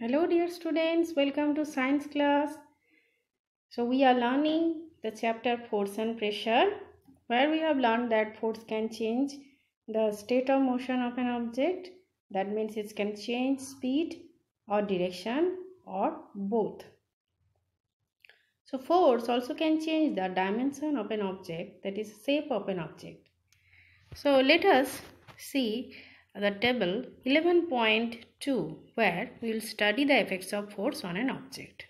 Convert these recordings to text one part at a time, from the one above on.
Hello dear students, welcome to science class. So we are learning the chapter force and pressure where we have learned that force can change the state of motion of an object. That means it can change speed or direction or both. So force also can change the dimension of an object that is shape of an object. So let us see the table 11.2 where we will study the effects of force on an object.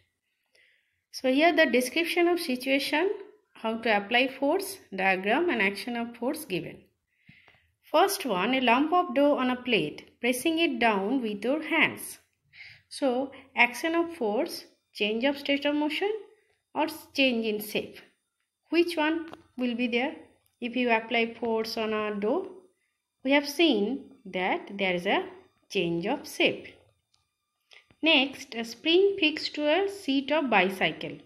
So here the description of situation, how to apply force, diagram and action of force given. First one, a lump of dough on a plate, pressing it down with your hands. So action of force, change of state of motion or change in shape. Which one will be there if you apply force on a dough? We have seen that there is a change of shape. Next, a spring fixed to a seat of bicycle.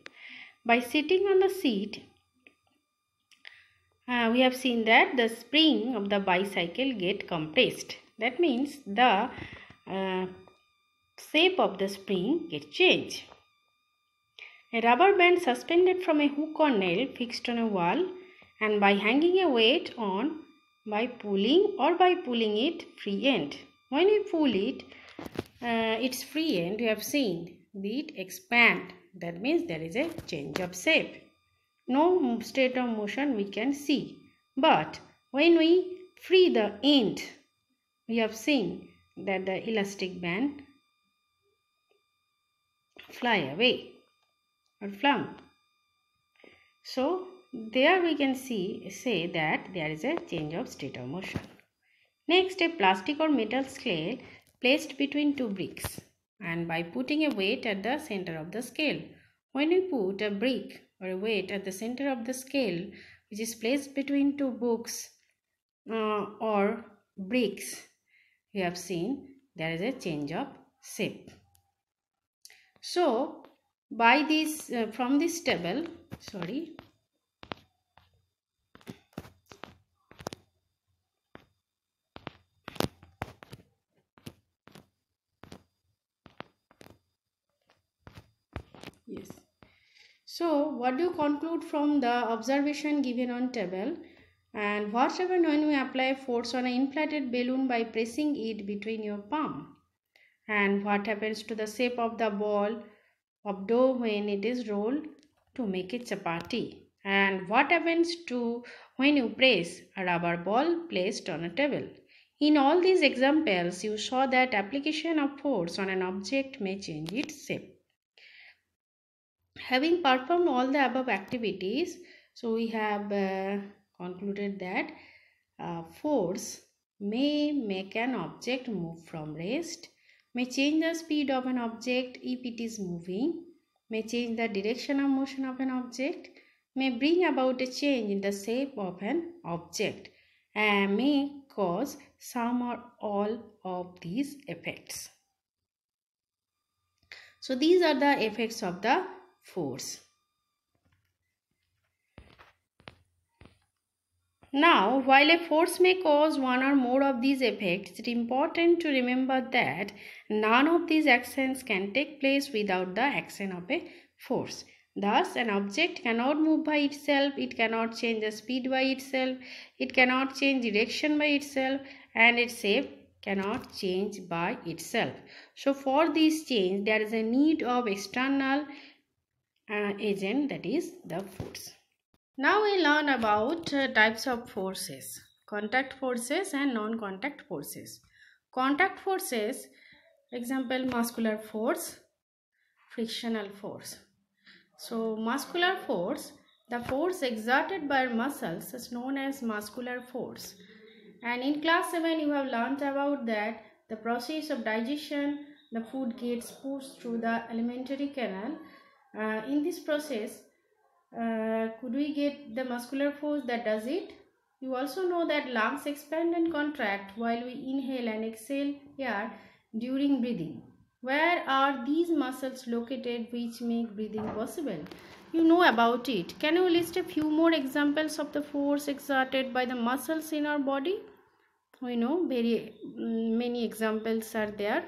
By sitting on the seat, uh, we have seen that the spring of the bicycle get compressed. That means the uh, shape of the spring get changed. A rubber band suspended from a hook or nail fixed on a wall and by hanging a weight on by pulling or by pulling it free end. When we pull it, uh, its free end you have seen it expand. That means there is a change of shape. No state of motion we can see. But when we free the end, we have seen that the elastic band fly away or flung. So there we can see say that there is a change of state of motion. Next a plastic or metal scale placed between two bricks and by putting a weight at the center of the scale. When we put a brick or a weight at the center of the scale which is placed between two books uh, or bricks we have seen there is a change of shape. So by this uh, from this table sorry so what do you conclude from the observation given on table? And what happens when we apply force on an inflated balloon by pressing it between your palm? And what happens to the shape of the ball of dough when it is rolled to make it a chapati? And what happens to when you press a rubber ball placed on a table? In all these examples you saw that application of force on an object may change its shape having performed all the above activities so we have uh, concluded that uh, force may make an object move from rest may change the speed of an object if it is moving may change the direction of motion of an object may bring about a change in the shape of an object and may cause some or all of these effects. So these are the effects of the force. Now, while a force may cause one or more of these effects, it is important to remember that none of these actions can take place without the action of a force. Thus, an object cannot move by itself, it cannot change the speed by itself, it cannot change direction by itself, and its shape cannot change by itself. So, for this change, there is a need of external uh, agent that is the force. Now we learn about uh, types of forces, contact forces and non-contact forces. Contact forces, example muscular force, frictional force. So muscular force, the force exerted by muscles is known as muscular force. And in class 7 you have learned about that the process of digestion, the food gets pushed through the alimentary canal uh, in this process uh, could we get the muscular force that does it? You also know that lungs expand and contract while we inhale and exhale air during breathing. Where are these muscles located which make breathing possible? You know about it. Can you list a few more examples of the force exerted by the muscles in our body? We know very mm, many examples are there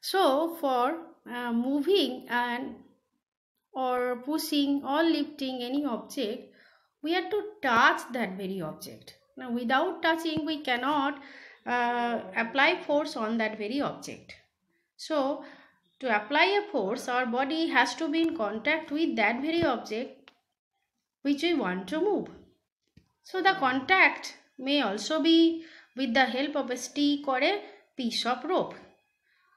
So for uh, moving and or pushing or lifting any object, we have to touch that very object. Now without touching we cannot uh, apply force on that very object. So to apply a force our body has to be in contact with that very object which we want to move. So the contact may also be with the help of a stick or a piece of rope.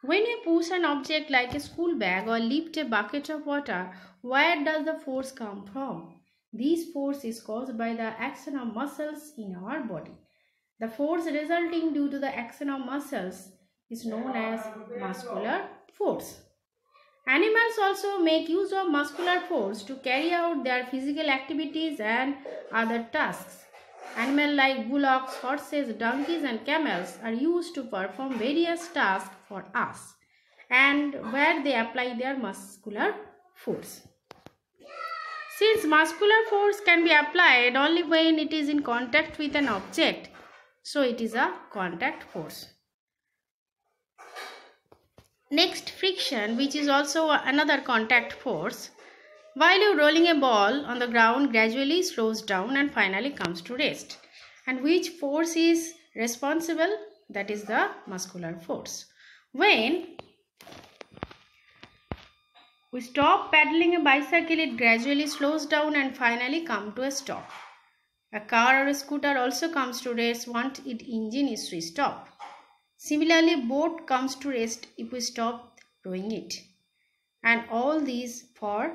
When you push an object like a school bag or lift a bucket of water, where does the force come from? This force is caused by the action of muscles in our body. The force resulting due to the action of muscles is known as muscular force. Animals also make use of muscular force to carry out their physical activities and other tasks. Animals like bullocks, horses, donkeys and camels are used to perform various tasks for us and where they apply their muscular force. Since muscular force can be applied only when it is in contact with an object, so it is a contact force. Next, friction, which is also another contact force. While you're rolling a ball on the ground, gradually slows down and finally comes to rest. And which force is responsible? That is the muscular force. When we stop pedaling a bicycle, it gradually slows down and finally come to a stop. A car or a scooter also comes to rest once its engine is switched off. Similarly, boat comes to rest if we stop rowing it. And all these for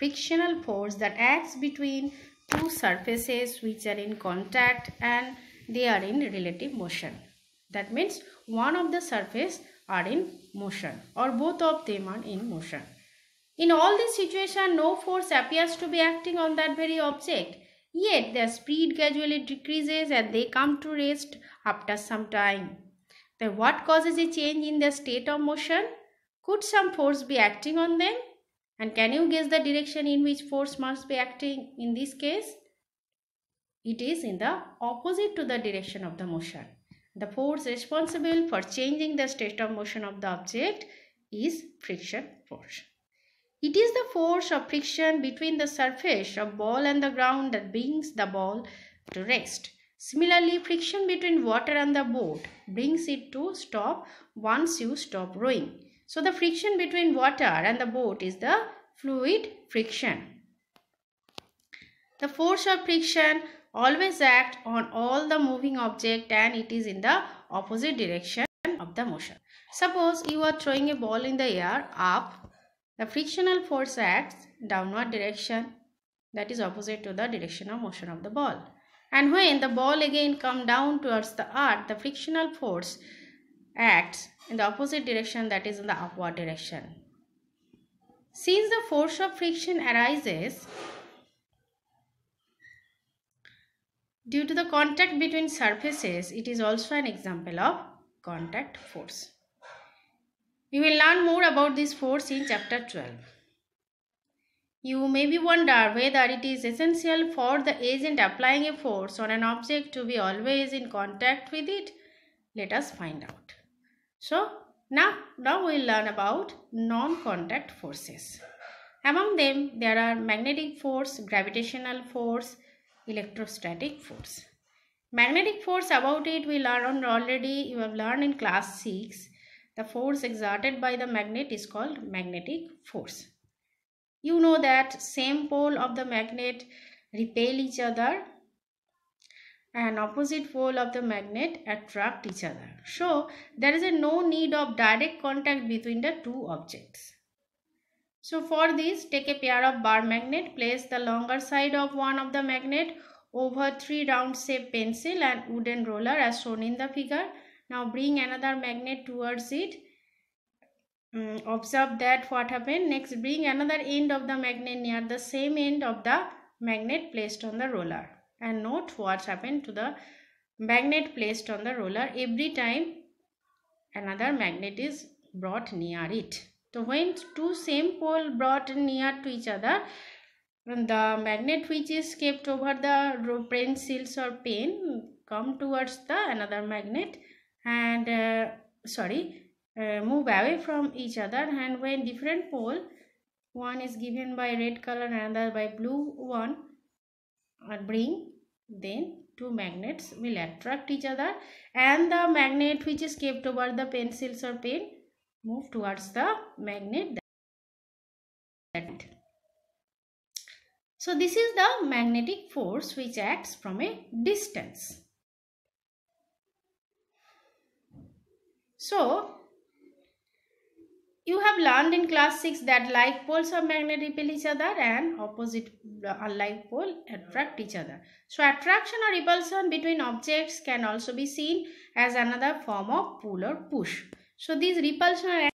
frictional force that acts between two surfaces which are in contact and they are in relative motion. That means one of the surface are in motion or both of them are in motion. In all these situations, no force appears to be acting on that very object. Yet their speed gradually decreases and they come to rest after some time. Then what causes a change in their state of motion? Could some force be acting on them? And can you guess the direction in which force must be acting in this case? It is in the opposite to the direction of the motion. The force responsible for changing the state of motion of the object is friction force. It is the force of friction between the surface of ball and the ground that brings the ball to rest. Similarly, friction between water and the boat brings it to stop once you stop rowing. So, the friction between water and the boat is the fluid friction. The force of friction always act on all the moving object and it is in the opposite direction of the motion. Suppose you are throwing a ball in the air up, the frictional force acts downward direction that is opposite to the direction of motion of the ball. And when the ball again come down towards the earth, the frictional force acts in the opposite direction that is in the upward direction. Since the force of friction arises due to the contact between surfaces, it is also an example of contact force. We will learn more about this force in chapter 12. You may be wonder whether it is essential for the agent applying a force on an object to be always in contact with it. Let us find out. So, now, now we will learn about non-contact forces. Among them, there are magnetic force, gravitational force, electrostatic force. Magnetic force about it we learned already, you have learned in class 6. The force exerted by the magnet is called magnetic force you know that same pole of the magnet repel each other and opposite pole of the magnet attract each other. So there is a no need of direct contact between the two objects. So for this take a pair of bar magnet place the longer side of one of the magnet over three round shape pencil and wooden roller as shown in the figure. Now bring another magnet towards it um, observe that what happened next bring another end of the magnet near the same end of the magnet placed on the roller and note what happened to the magnet placed on the roller. Every time another magnet is brought near it. So when two same pole brought near to each other the magnet which is kept over the pencils or pen come towards the another magnet and uh, sorry uh, move away from each other. And when different pole one is given by red color another by blue one are bring then two magnets will attract each other and the magnet which is kept over the pencils or pen move towards the magnet that so this is the magnetic force which acts from a distance. So you have learned in class 6 that like poles of magnet repel each other and opposite uh, unlike pole attract each other. So attraction or repulsion between objects can also be seen as another form of pull or push. So these repulsion